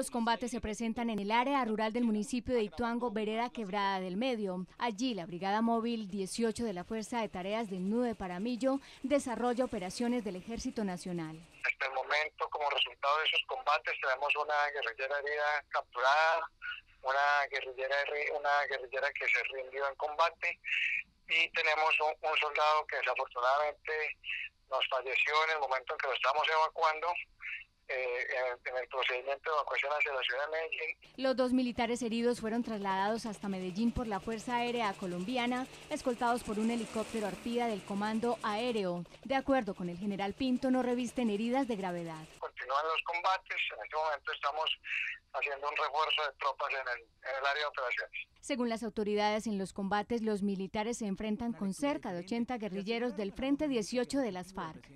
Los combates se presentan en el área rural del municipio de Ituango, Vereda Quebrada del Medio. Allí la Brigada Móvil 18 de la Fuerza de Tareas del Nudo de Paramillo desarrolla operaciones del Ejército Nacional. Hasta el momento, como resultado de esos combates, tenemos una guerrillera herida capturada, una guerrillera, una guerrillera que se rindió en combate y tenemos un, soldado que desafortunadamente nos falleció en el momento en que lo estamos evacuando eh, en, el procedimiento de evacuación hacia la ciudad de Medellín. Los dos militares heridos fueron trasladados hasta Medellín por la Fuerza Aérea Colombiana, escoltados por un helicóptero arpida del Comando Aéreo. De acuerdo con el general Pinto, no revisten heridas de gravedad. Continúan los combates, en este momento estamos haciendo un refuerzo de tropas en el, en el área de operaciones. Según las autoridades, en los combates los militares se enfrentan con cerca de 80 guerrilleros del Frente 18 de las FARC.